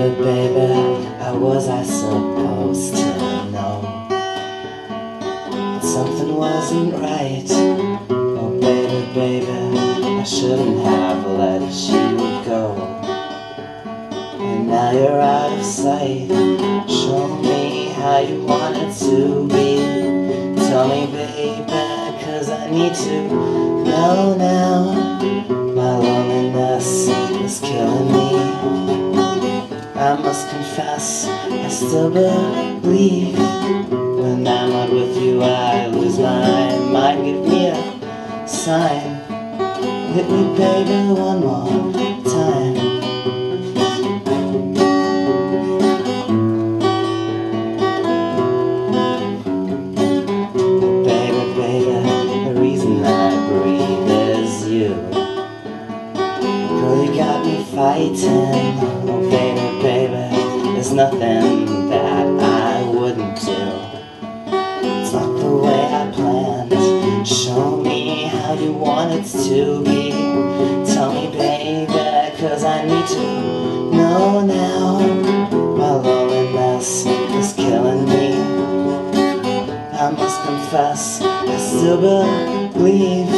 baby, baby, how was I supposed to know something wasn't right? Oh, baby, baby, I shouldn't have let you go. And now you're out of sight. Show me how you want it to be. Tell me, baby, cause I need to know now. My loneliness is killing me. I must confess, I still believe When I'm not with you I lose my mind. Give me a sign. Hit me baby one more time. Baby, baby, the reason I breathe is you. Girl, you got me fighting nothing that I wouldn't do. It's not the way I planned. Show me how you want it to be. Tell me, baby, cause I need to know now. My loneliness is killing me. I must confess, I still believe.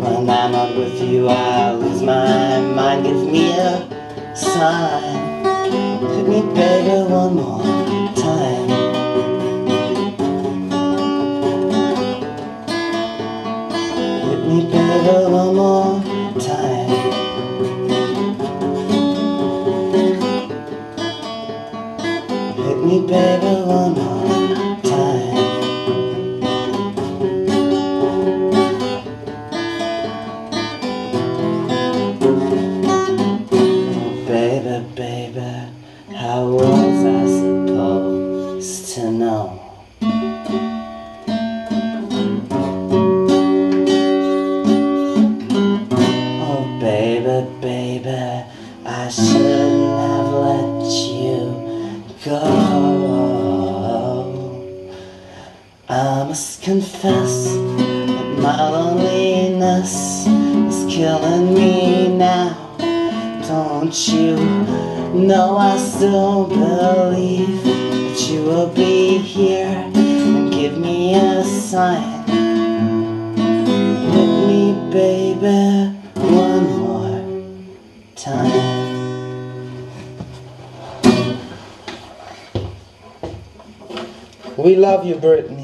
When I'm not with you I lose my mind. Give me a sign Hit me baby one more time. Hit me baby one more time. Hit me baby one more time to know? Oh, baby, baby, I shouldn't have let you go. I must confess that my loneliness is killing me now. Don't you know I still believe that you will be here and give me a sign? Hit me, baby, one more time. We love you, Britney.